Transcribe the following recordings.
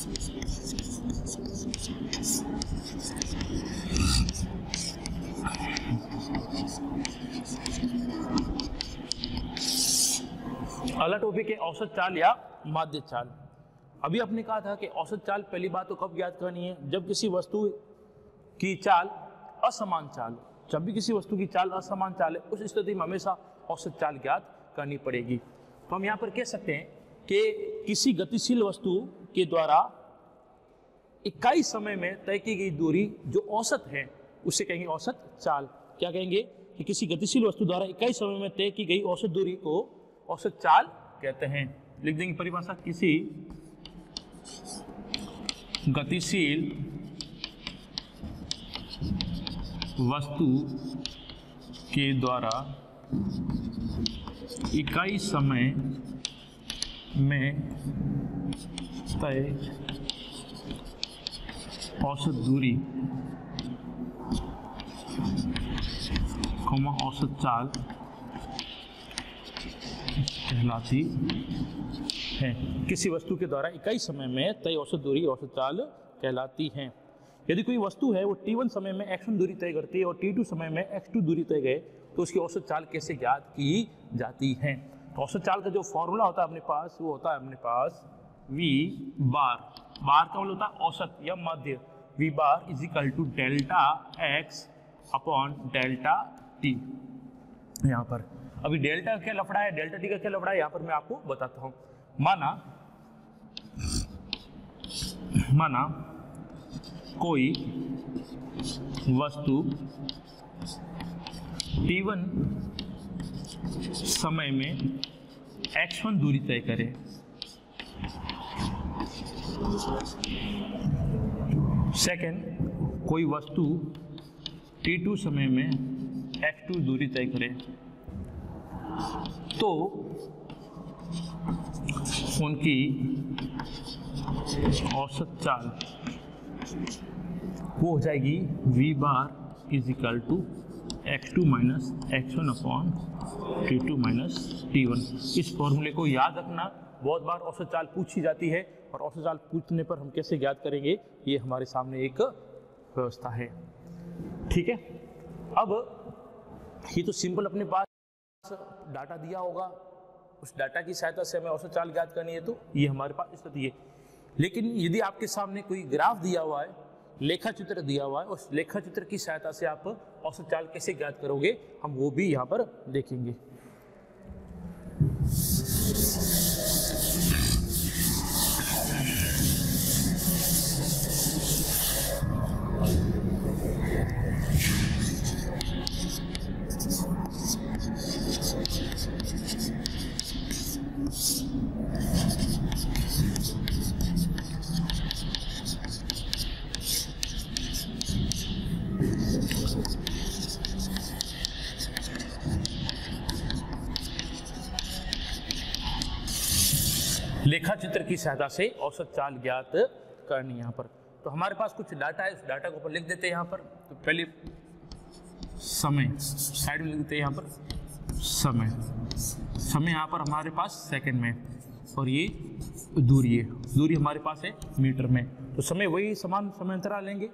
अगला टॉपिक है औसत चाल या माध्य चाल। अभी आपने कहा था कि औसत चाल, पहली बात तो कब ज्ञात करनी है? जब किसी वस्तु की चाल असमान चाल जब भी किसी वस्तु की चाल असमान चाल है, उस स्थिति में हमेशा औसत चाल ज्ञात करनी पड़ेगी। तो हम यहाँ पर कह सकते हैं कि किसी गतिशील वस्तु के द्वारा इकाई समय में तय की गई दूरी, जो औसत है, उसे कहेंगे औसत चाल। क्या कहेंगे? कि किसी गतिशील वस्तु द्वारा इकाई समय में तय की गई औसत दूरी को औसत चाल कहते हैं। लिख देंगे परिभाषा किसी गतिशील वस्तु के द्वारा इकाई समय में तय औसत दूरी। कौमा औसत चाल। कहलाती है। किसी वस्तु के द्वारा इकाई समय में तय औसत दूरी, औसत चाल कहलाती है। यदि कोई वस्तु है, वो t1 समय में x1 दूरी तय करती है और t2 समय में x2 दूरी तय गए तो उसकी औसत चाल कैसे ज्ञात की जाती है? तो औसत चाल का जो फॉर्मूला होता है अपने पास, वो होता है अपने पास v बार बार का मतलब होता है औसत या मध्य. V bar is equal to delta x upon delta t यहाँ पर. अभी डेल्टा क्या लफड़ा है? डेल्टा टी का क्या लफड़ा है? यहाँ पर मैं आपको बताता हूँ. माना माना कोई वस्तु t1 समय में x1 दूरी तय करे. सेकंड कोई वस्तु t2 समय में x2 दूरी तय करे। तो उनकी औसत चाल वो हो जाएगी v bar is equal to x two minus x one upon t two minus t one इस फॉर्मूले को याद रखना। बहुत बार औसत चाल पूछी जाती है और औसत चाल पूछने पर हम कैसे ज्ञात करेंगे? ये हमारे सामने एक व्यवस्था है। ठीक है? अब ये तो सिंपल अपने पास डाटा दिया होगा। उस डाटा की सहायता से हमें औसत चाल ज्ञात करनी है तो ये हमारे पास स्थिति है। लेकिन यदि आपके सामने कोई ग्राफ दिया हुआ है लेखा चित्र दिया हुआ है, उस लेखा चित्र की सहायता से आप औसत चाल कैसे ज्ञात करोगे, हम वो भी यहाँ पर देखेंगे। लेखा चित्र की सहायता से औसत चाल ज्ञात करनी यहाँ पर। तो हमारे पास कुछ डाटा है उस डाटा को ऊपर लिख देते हैं यहाँ पर। तो पहले समय, साइड में लिख देते हैं यहाँ पर। समय समय यहाँ पर हमारे पास सेकंड में और ये दूरी है। दूरी हमारे पास है मीटर में। तो समय वही समान समय अंतराल लेंगे।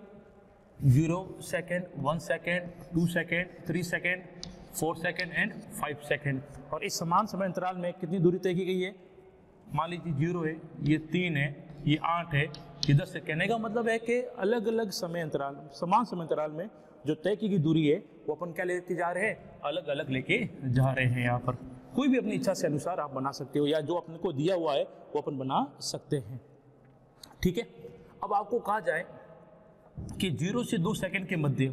Zero second, one second, two second, three second, four second and five second. और इस समान समय अंतराल में कितनी दूरी तय की गई है? मान लीजिए ज़ीरो है, ये तीन है, ये आठ है, ये दस है। कहने का मतलब है कि अलग अलग समय अंतराल, समान समय अंतराल में जो तय की गई दूरी है, वो अपन क्या लेके जा रहे हैं? अलग अलग लेके जा रहे हैं यहाँ पर। कोई भी अपनी इच्छा से अनुसार आप बना सकते हो, या जो अपने को दिया हुआ है, वो अपन बना सकते हैं। ठीक है? अब आपको कहा जाए कि ज़ीरो से दो सेकंड के मध्य,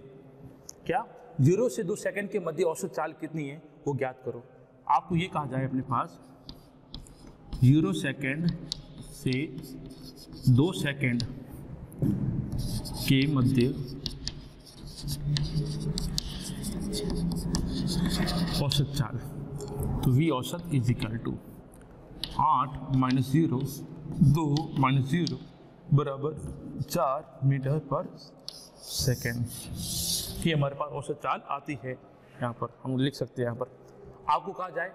क्या? ज़ीरो से दो सेकंड के मध्य औसत चाल कितनी है, वो ज्ञात करो। आपको ये कहा जाए अपने पास, ज़ीरो सेकेंड से दो सेकेंड के मध्य औसत चाल तो वी औसत इज़ इक्वल टू आठ माइनस ज़ीरो दो माइनस ज़ीरो बराबर चार मीटर पर सेकेंड। ये हमारे पास औसत चाल आती है। यहाँ पर हम लिख सकते हैं यहाँ पर। आपको कहा जाए,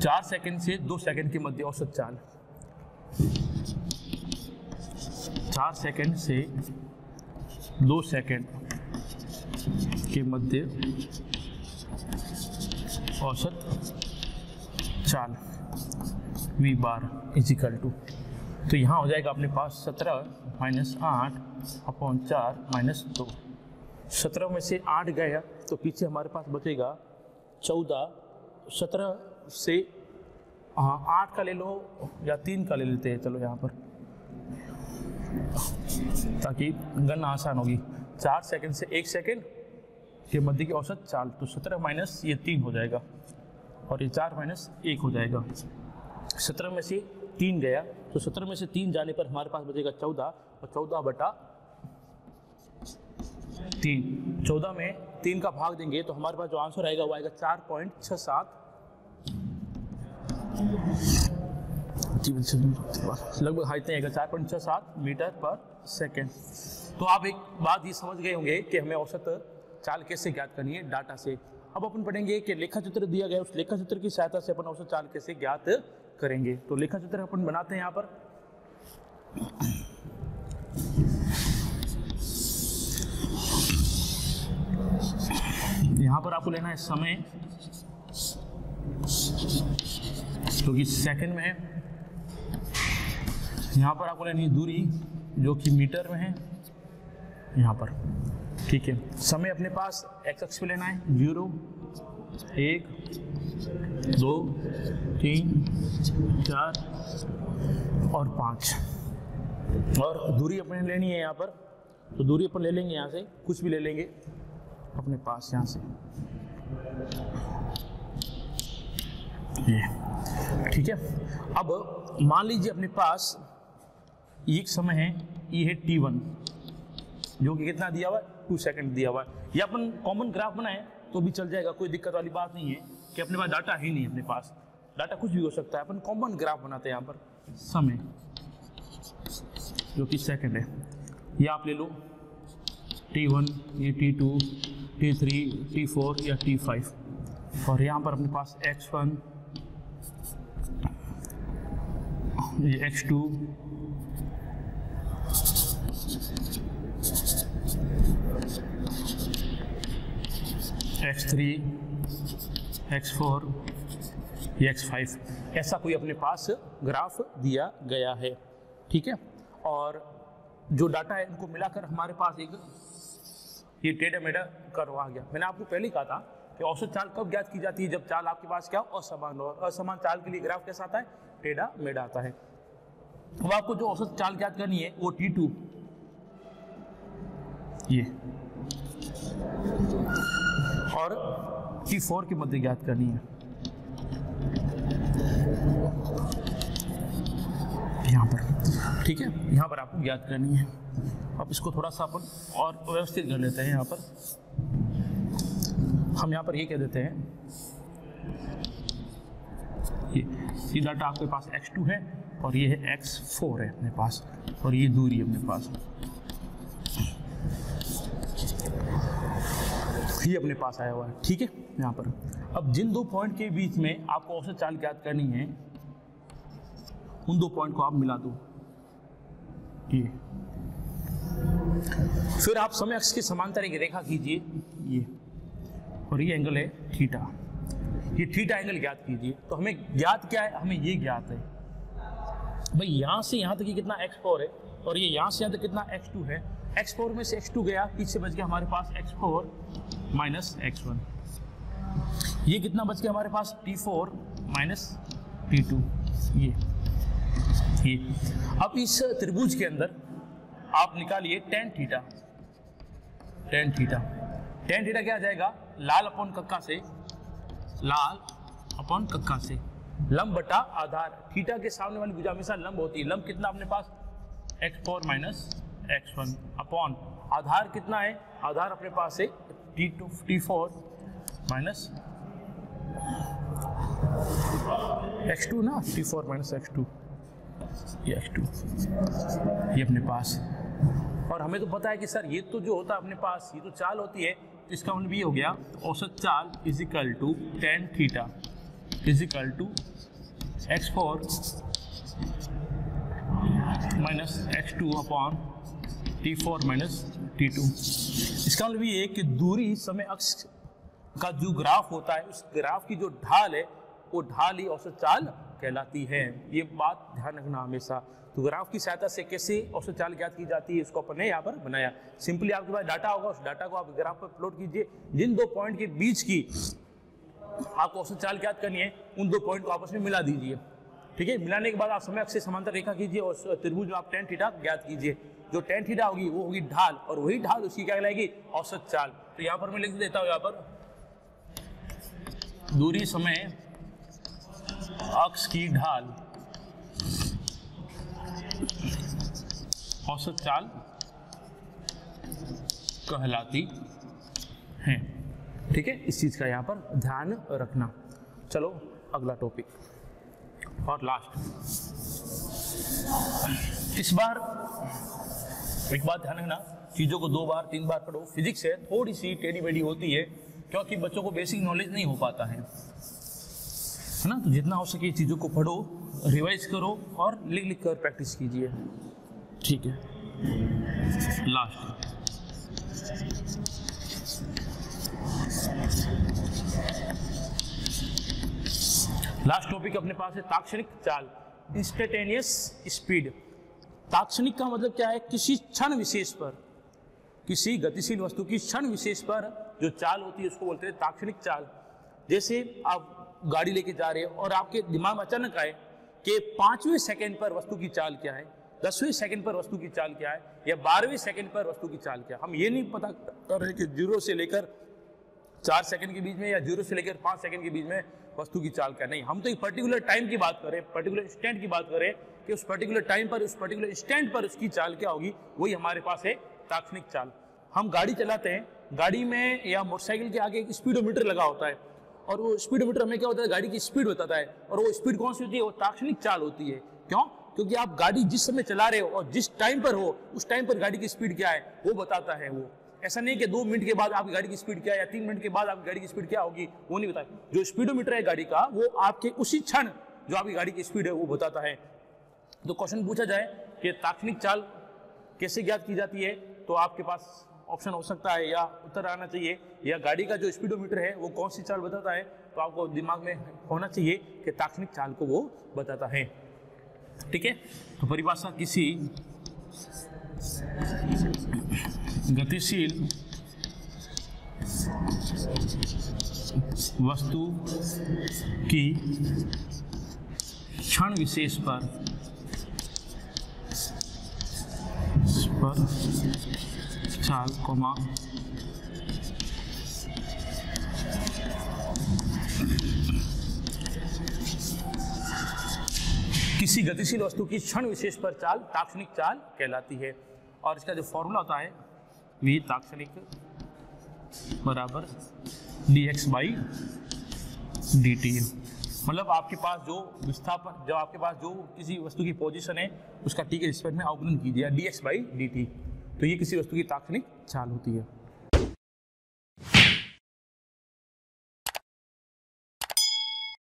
चार सेकंड से दो सेकंड के मध्य औसत चाल। चार सेकंड से दो सेकंड के मध्य औसत चाल, वी बार इजिकल टू। तो यहाँ हो जाएगा अपने पास सत्रह माइनस आठ अपॉन चार माइनस दो। सत्रह में से आठ गया तो पीछे हमारे पास बचेगा चौदह। सत्रह से हाँ आठ का ले लो या तीन का ले लेते हैं, चलो यहाँ पर। ताकि गणना आसान होगी। चार सेकंड से एक सेकंड ये मध्य की औसत चाल। तो सत्रह माइनस ये तीन हो जाएगा। और ये चार माइनस एक हो जाएगा। सत्रह में से तीन गया। तो सत्रह में से तीन जाने पर हमारे पास बचेगा चौदह और चौदह बटा तीन। चौदह में तीन का भाग देंगे तो हमारे पास जो आंसर आएगा वो आएगा चार पॉइंट छः सात। लगभग हाँ इतने आएगा, चार पॉइंट छः सात मीटर पर सेकेंड। तो आप एक बात ये समझ गए होंगे कि हमें औसत चाल कैसे ज्ञात करनी है डाटा से। अब अपन पढ़ेंगे कि लेखा चित्र दिया गया उस लेखा चित्र की सहायता से अपन औसत चाल कैसे ज्ञात करेंगे। तो लेखा चित्र अपन बनाते हैं यहाँ पर। यहाँ पर आपको लेना है समय जो कि सेकंड में है। यहाँ पर आपको लेनी है दूरी, जो कि मीटर में है। यहाँ पर, ठीक है। समय अपने पास एक्स एक्स पे लेना है, ज़ीरो। एक, दो, तीन, चार और पाँच। और दूरी अपने लेनी है यहाँ पर। तो दूरी अपन ले लेंगे यहाँ से, कुछ भी ले लेंगे। अपने पास यहाँ से। ये, ठीक है? अब मान लीजिए अपने पास एक समय है, ये है टी वन जो कि कितना दिया हुआ है? टू सेकंड दिया हुआ है। या अपन कॉमन ग्राफ बनाए। तो भी चल जाएगा, कोई दिक्कत वाली बात नहीं है कि अपने पास डाटा ही नहीं अपने पास। डाटा कुछ भी हो सकता है, अपन कॉमन ग्राफ बनाते हैं यहाँ पर। समय, जो कि सेकंड है। ये आप ले लो। टी वन ये t two t three t four या टी फाइव और यहाँ पर अपने पास एक्स वन ये x two x three x four x five ऐसा कोई अपने पास ग्राफ दिया गया है, ठीक है? और जो डाटा है, इनको मिलाकर हमारे पास एक ये टेढ़ा मेढ़ा करवा गया। मैंने आपको पहले कहा था कि औसत चाल कब ज्ञात की जाती है? जब चाल आपके पास क्या असमान और असमान चाल के लिए ग्राफ कैसा आता है? टेढ़ा मेढ़ा आता है। अब आपको जो औसत चाल ज्ञात करनी है, वो टी टू ये। और टी फोर के मध्य ज्ञात करनी है। यहाँ पर, ठीक है? यहाँ पर आपको ज्ञात करनी है। अब इसको थोड़ा सा अपन और व्यवस्थित कर लेते हैं यहाँ पर। हम यहाँ पर ये कह देते हैं। ये ये डाटा आपके पास x2 है और ये है x4 है अपने पास और ये दूरी अपने पास। ये अपने पास आया हुआ है। ठीक है? यहाँ पर। अब जिन दो पॉइंट के बीच में आपको औसत चाल ज्ञात करनी है, उन दो पॉइंट को आप मिला दो। ये। फिर आप समय अक्ष की समांतर एक रेखा कीजिए। ये। और ये एंगल है थीटा ये थीटा एंगल ज्ञात कीजिए। तो हमें ज्ञात क्या है? हमें ये ज्ञात है। भाई, यहाँ से यहाँ तक ये कितना एक्स फोर है? और ये यहाँ से यहाँ तक कितना एक्स टू है? एक्स फोर में से एक्स टू गया, पीछे बच गया हमारे पास x four minus x one ये कितना बच गया हमारे पास? T four minus t two ये ये। अब इस त्रिभुज के अंदर आप निकालिए tan theta tan theta tan theta क्या आ जाएगा? लाल अपॉन कक्का से, लाल अपॉन कक्का से। लंब बटा आधार। थीटा के सामने वाली भुजा हमेशा लंब होती है। लंब कितना अपने पास? X four minus x one upon आधार कितना है? आधार अपने पास है। T two t four minus x two ना? T four minus x two ये एक्स टू ये अपने पास। और हमें तो पता है कि सर, ये तो जो होता है अपने पास, ये तो चाल होती है तो इसका मतलब ये हो गया, औसत चाल is equal to tan theta is equal to x four minus x two upon t four minus t two इसका मतलब ये कि दूरी समय अक्ष का जो ग्राफ होता है, उस ग्राफ की जो ढाल है, वो ढाल ही औसत चाल कहलाती है। ये बात ध्यान रखना हमेशा। तो ग्राफ की सहायता से कैसे औसत चाल ज्ञात की जाती है, इसको अपन यहाँ पर बनाया। सिंपली आपके पास डाटा होगा, उस डाटा को आप ग्राफ पर प्लॉट कीजिए। जिन दो पॉइंट के बीच की आपको औसत चाल ज्ञात करनी है, उन दो पॉइंट को आपस में मिला दीजिए। ठीक है, मिलाने के बाद आप समय अक्ष समांतर रेखा कीजिए और त्रिभुज में आप टेन थीटा ज्ञात कीजिए। जो टेन थीटा होगी, वो होगी ढाल और वही ढाल उसकी क्या कहलाएगी? औसत चाल। तो यहाँ पर मैं लिख देता हूँ, यहाँ पर दूरी समय अक्ष की ढाल, औसत चाल कहलाती है। ठीक है, इस चीज़ का यहाँ पर ध्यान रखना। चलो, अगला टॉपिक और लास्ट इस बार, एक बात ध्यान रखना, चीज़ों को दो बार, तीन बार पढ़ो। फिजिक्स है, थोड़ी सी टेढ़ी बेढ़ी होती है, क्योंकि बच्चों को बेसिक नॉलेज नहीं हो पाता है। है ना? तो जितना हो सके चीज़ों को पढ़ो रिवाइज करो और लिख लिख कर प्रैक्टिस कीजिए। ठीक है? लास्ट लास्ट टॉपिक अपने पास है, ताक्षणिक चाल। इंस्टेटेनियस स्पीड ताक्षणिक का मतलब क्या है? किसी क्षण विशेष पर। किसी गतिशील वस्तु की क्षण विशेष पर जो चाल होती है, उसको बोलते हैं ताक्षणिक चाल। जैसे आप गाड़ी लेके जा रहे हो और आपके दिमाग में अचानक आए कि पाँचवें सेकंड पर वस्तु की चाल क्या है, दसवें सेकंड पर वस्तु की चाल क्या है, या बारहवें सेकंड पर वस्तु की चाल क्या है। हम ये नहीं पता कर रहे कि ज़ीरो से लेकर चार सेकंड के बीच में या ज़ीरो से लेकर पाँच सेकंड के बीच में वस्तु की चाल क्या नहीं, हम तो एक पर्टिकुलर टाइम की बात करें पर्टिकुलर इंस्टेंट की बात करें कि उस पर्टिकुलर टाइम पर, उस पर्टिकुलर इंस्टेंट पर उसकी चाल क्या होगी, वही हमारे पास है ताक्षणिक चाल। हम गाड़ी चलाते हैं, गाड़ी में या मोटरसाइकिल के आगे एक स्पीडोमीटर लगा होता है और वो स्पीडोमीटर हमें क्या होता है, गाड़ी की स्पीड बताता है और वो स्पीड कौन सी होती है, वो ताक्षणिक चाल होती है। क्यों? क्योंकि आप गाड़ी जिस समय चला रहे हो और जिस टाइम पर हो, उस टाइम पर गाड़ी की स्पीड क्या है, वो बताता है वो। ऐसा नहीं कि दो मिनट के बाद आपकी गाड़ी की स्पीड क्या है या तीन मिनट के बाद आपकी गाड़ी की स्पीड क्या होगी, वो नहीं बताया जो स्पीडोमीटर है गाड़ी का, वो आपके उसी क्षण जो आपकी गाड़ी की स्पीड है, वो बताता है। तो क्वेश्चन पूछा जाए कि ताक्षणिक चाल कैसे ज्ञात की जाती है तो आपके पास ऑप्शन हो सकता है या उत्तर आना चाहिए। या गाड़ी का जो स्पीडोमीटर है, वो कौन सी चाल बताता है तो आपको दिमाग में होना चाहिए कि ताक्षणिक चाल को वो बताता है। ठीक है? तो परिभाषा किसी गतिशील वस्तु की क्षण विशेष पर पर चाल, कोमा, किसी गतिशील वस्तु की क्षण विशेष पर चाल ताक्षणिक चाल कहलाती है। और इसका जो फॉर्मूला होता है वी ताक्षणिक बराबर d x by d t मतलब आपके पास जो विस्थापन, जब आपके पास जो किसी वस्तु की पोजीशन है, उसका टी के रिस्पेक्ट में अवगुणन कीजिए d x by d t तो ये किसी वस्तु की ताक्षणिक चाल होती है।